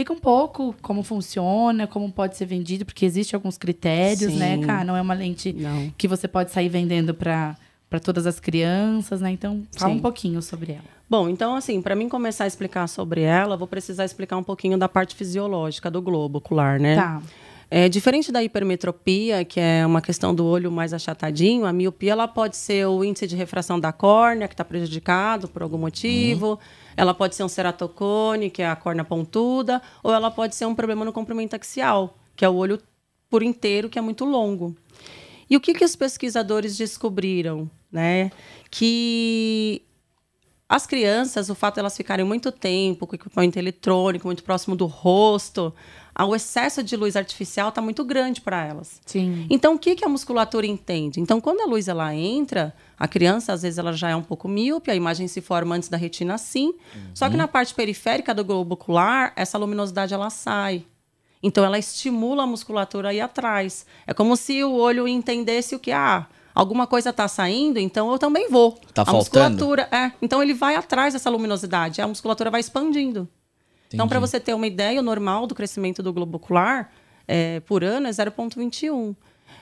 explica um pouco como funciona, como pode ser vendido, porque existe alguns critérios, né, Sim. cara? Não é uma lente Não. que você pode sair vendendo para para todas as crianças, né? Então, fala Sim. um pouquinho sobre ela. Bom, então assim, para mim começar a explicar sobre ela, vou precisar explicar um pouquinho da parte fisiológica do globo ocular, né? Tá. É, diferente da hipermetropia, que é uma questão do olho mais achatadinho, a miopia ela pode ser o índice de refração da córnea, que está prejudicado por algum motivo. Ela pode ser um ceratocone, que é a córnea pontuda, ou ela pode ser um problema no comprimento axial, que é o olho por inteiro, que é muito longo. E o que, que os pesquisadores descobriram? Né? Que as crianças, o fato de elas ficarem muito tempo com equipamento eletrônico, muito próximo do rosto, ah, o excesso de luz artificial está muito grande para elas. Sim. Então, o que, que a musculatura entende? Então, quando a luz ela entra, a criança, às vezes, ela já é um pouco míope, a imagem se forma antes da retina assim. Só que na parte periférica do globo ocular, essa luminosidade ela sai. Então, ela estimula a musculatura aí atrás. É como se o olho entendesse o que, ah, alguma coisa está saindo, então eu também vou. Tá a faltando? musculatura, é. Então, ele vai atrás dessa luminosidade, a musculatura vai expandindo. Então, para Entendi. você ter uma ideia, o normal do crescimento do globo ocular é, por ano é 0,21.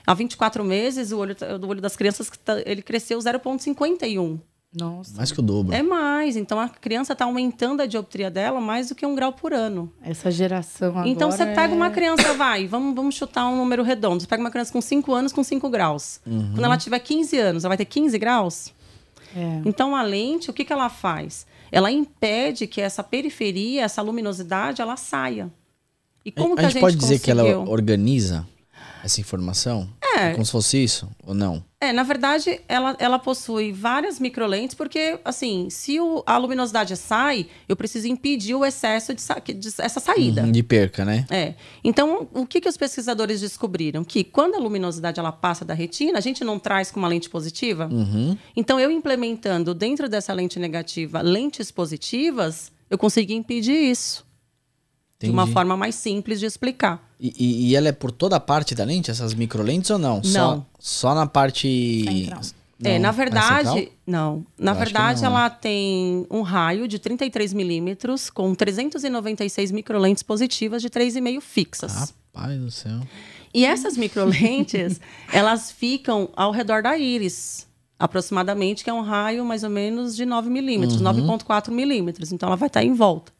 Há 24 meses, o olho, o olho das crianças ele cresceu 0,51. Nossa. Mais que o dobro. É mais. Então, a criança está aumentando a dioptria dela mais do que um grau por ano. Essa geração agora então, você pega é- uma criança, vai, vamos, vamos chutar um número redondo. Você pega uma criança com 5 anos com 5 graus. Quando ela tiver 15 anos, ela vai ter 15 graus? É. Então, a lente, o que, que ela faz? Ela impede que essa periferia, essa luminosidade, ela saia. E como a, que a a gente pode dizer que ela organiza essa informação? É. Como se fosse isso ou não? É, na verdade, ela, ela possui várias microlentes, porque, assim, se o- a luminosidade sai, eu preciso impedir o excesso de, sa- de essa saída. Uhum, De perca, né? É. Então, o que, que os pesquisadores descobriram? Que quando a luminosidade ela passa da retina, a gente não traz com uma lente positiva. Uhum. Então, eu implementando dentro dessa lente negativa lentes positivas, eu consegui impedir isso. De uma Entendi. forma mais simples de explicar. E, e- e ela é por toda a parte da lente, essas microlentes ou não? Só, Não. só na parte. Central. é, Não, na mais verdade, central? não. Na Eu verdade, não, né? ela tem um raio de 33 milímetros com 396 microlentes positivas de 3,5 fixas. Rapaz do céu. E essas microlentes, elas ficam ao redor da íris, aproximadamente, que é um raio mais ou menos de 9 milímetros, 9,4 milímetros. Então, ela vai estar em volta.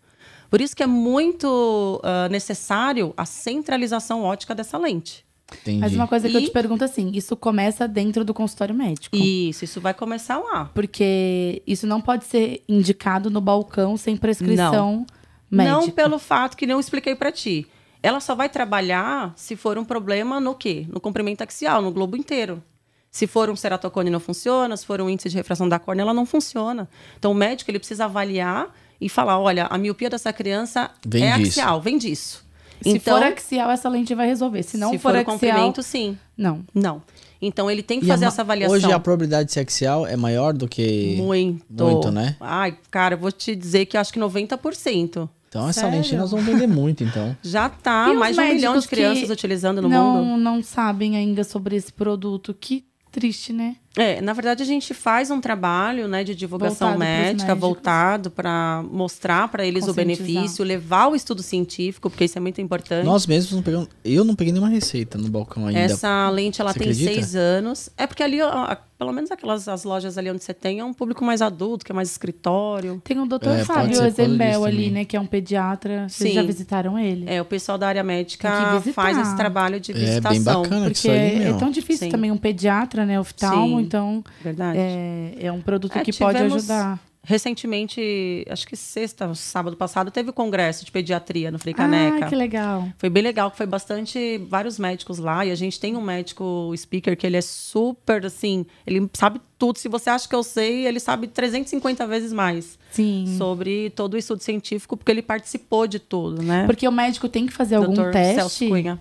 Por isso que é muito ah, necessário a centralização ótica dessa lente. Entendi. Mas uma coisa que eu E- te pergunto assim, isso começa dentro do consultório médico? Isso, isso vai começar lá. Porque isso não pode ser indicado no balcão sem prescrição médica. Não pelo fato que não expliquei para ti. Ela só vai trabalhar se for um problema no quê? No comprimento axial, no globo inteiro. Se for um ceratocone não funciona, se for um índice de refração da córnea, ela não funciona. Então o médico ele precisa avaliar e falar, olha, a miopia dessa criança Vem é disso. axial, vem disso. Se então, for axial, essa lente vai resolver. Se não se for, for o axial, comprimento, sim. não. Não. Então ele tem que E a fazer essa avaliação. Hoje a probabilidade de ser axial é maior do que. Muito. Muito, né? Ai, cara, eu vou te dizer que acho que 90%. Então essa Sério? lente nós vamos vender muito, então. Já tá, E mais de um milhão de crianças utilizando no não, mundo. não sabem ainda sobre esse produto. Que triste, né? É, na verdade a gente faz um trabalho, né, de divulgação Voltado médica voltado para mostrar para eles o benefício, levar o estudo científico, porque isso é muito importante. Nós mesmos não pegamos. Eu não peguei nenhuma receita no balcão ainda. Essa lente ela Você tem acredita? seis anos. É porque ali, ó, a- pelo menos aquelas as lojas ali onde você tem, é um público mais adulto, que é mais escritório. Tem o doutor É, pode Fábio disso ali, também. né? Que é um pediatra. Vocês Sim. já visitaram ele? É, o pessoal da área médica faz esse trabalho de É bem visitação. bacana Porque isso aí, é meu. tão difícil Sim. também um pediatra, né? Oftalmo, Sim. então Verdade. é, é um produto É, que pode tivemos- ajudar. Recentemente, acho que sexta, sábado passado, teve o congresso de pediatria no Frei Caneca. Ah, que legal. Foi bem legal, foi bastante vários médicos lá e a gente tem um médico speaker que ele é super assim, ele sabe tudo. Se você acha que eu sei, ele sabe 350 vezes mais Sim. sobre todo o estudo científico, porque ele participou de tudo, né? Porque o médico tem que fazer algum teste. Celso Cunha.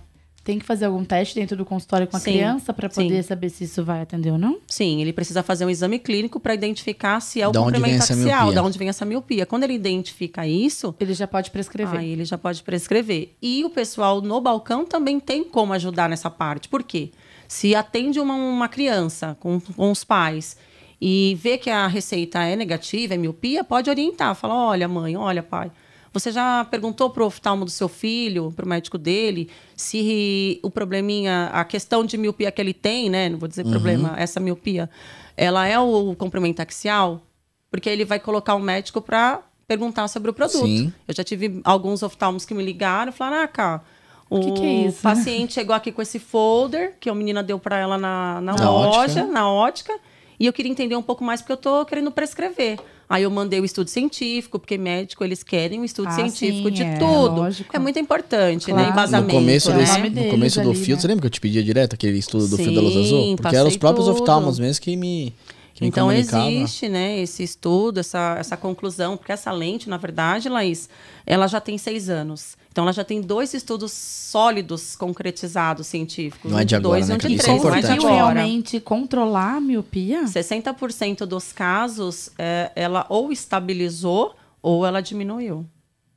Tem que fazer algum teste dentro do consultório com a Sim, criança para poder sim. saber se isso vai atender ou não? Sim, ele precisa fazer um exame clínico para identificar se é o Da onde vem comprimento essa axial, miopia. da onde vem essa miopia. Quando ele identifica isso, Ele já pode prescrever. Aí ele já pode prescrever. E o pessoal no balcão também tem como ajudar nessa parte. Por quê? Se atende uma, uma criança com, com os pais e vê que a receita é negativa, é miopia, pode orientar. Fala, olha mãe, olha pai, Você já perguntou pro oftalmo do seu filho, pro médico dele, se o probleminha, a questão de miopia que ele tem, né? Não vou dizer problema, essa miopia, ela é o comprimento axial? Porque ele vai colocar o médico para perguntar sobre o produto. Sim. Eu já tive alguns oftalmos que me ligaram e falaram: ah, cá, o Que que é isso? paciente chegou aqui com esse folder que a menina deu para ela na, na, Na loja, ótica. na ótica, e eu queria entender um pouco mais porque eu tô querendo prescrever. Aí eu mandei o estudo científico, porque médico eles querem um estudo Ah, científico sim, de é, tudo. lógico. É muito importante, Claro. né? No Embasamento. No começo, é o desse, nome no começo do ali, filtro, né? você lembra que eu te pedia direto aquele estudo do fio da luz azul? Porque eram os próprios tudo. oftalmos mesmo que me, que me Então comunicavam. existe, né, esse estudo, essa, essa conclusão, porque essa lente, na verdade, Laís, ela já tem seis anos. Então ela já tem dois estudos sólidos concretizados científicos. Não é de de dois agora, né, e um de isso é três, é de importante. Conseguiu agora. realmente controlar a miopia? 60% dos casos, é, ela ou estabilizou ou ela diminuiu.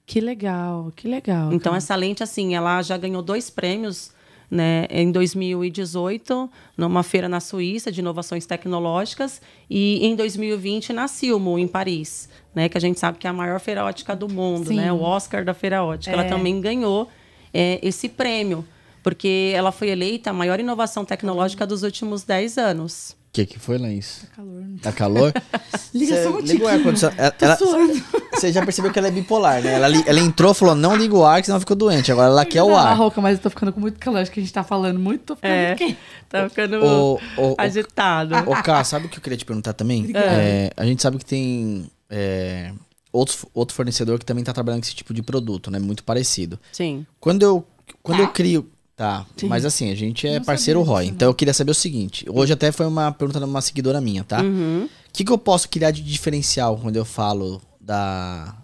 Que legal, que legal. Então, cara. essa lente, assim, ela já ganhou dois prêmios né, em 2018, numa feira na Suíça de inovações tecnológicas, e em 2020 na Silmo, em Paris, né, que a gente sabe que é a maior feira ótica do mundo, Sim. né, o Oscar da feira ótica. Ela É. também ganhou é, esse prêmio, porque ela foi eleita a maior inovação tecnológica dos últimos 10 anos. O que, que foi, Laís? calor. né? Tá calor? Liga Cê só um liga o ar-condicionado. Ela- Tô ela-. Você já percebeu que ela é bipolar, né? Ela, li- ela entrou, falou, não liga o ar, que senão ela ficou doente. Agora ela quer o Não, ar. rouca, mas eu tô ficando com muito calor. Acho que a gente tá falando muito, tô ficando É. Tá ficando ô, ô, agitado. Ô, Ká, sabe o que eu queria te perguntar também? É, a gente sabe que tem é, outros, outro fornecedor que também tá trabalhando com esse tipo de produto, né? Muito parecido. Sim. Quando eu, quando eu crio. Tá, Sim. mas assim, a gente é Não parceiro ROI. disso, Então eu queria saber o seguinte. Hoje até foi uma pergunta de uma seguidora minha, tá? O Uhum. que, que eu posso criar de diferencial quando eu falo da.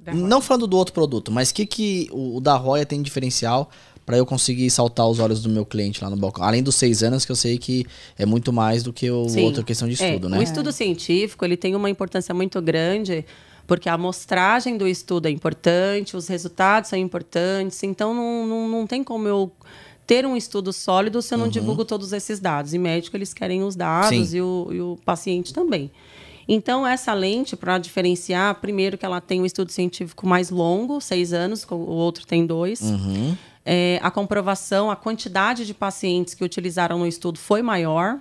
Da Não falando do outro produto, mas o que, que o, o da Roya tem de diferencial para eu conseguir saltar os olhos do meu cliente lá no balcão? Além dos seis anos, que eu sei que é muito mais do que o Sim. outra questão de estudo, É, né? O estudo científico ele tem uma importância muito grande, porque a amostragem do estudo é importante, os resultados são importantes, então não, não, não tem como eu ter um estudo sólido se eu não divulgo todos esses dados. E médico, eles querem os dados Uhum. E o, e o paciente também. Então, essa lente, para diferenciar, primeiro que ela tem um estudo científico mais longo, seis anos, o outro tem dois. Uhum. É, a comprovação, a quantidade de pacientes que utilizaram no estudo foi maior,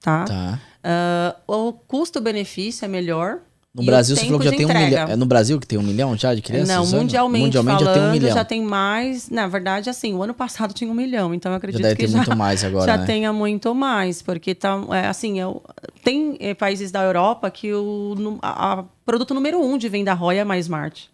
tá? Tá. Ah, o custo-benefício é melhor. No e Brasil, você falou que já tem um entrega. milhão. É no Brasil que tem um milhão já de crianças? Não, mundialmente, mundialmente falando, já tem um milhão. já tem mais. Na verdade, assim, o ano passado tinha um milhão, então eu acredito deve que ter já, muito mais agora, já né? tenha muito mais, porque tá, é, assim, eu, tem é, países da Europa que o a, a produto número um de venda Roy é Mais Smart.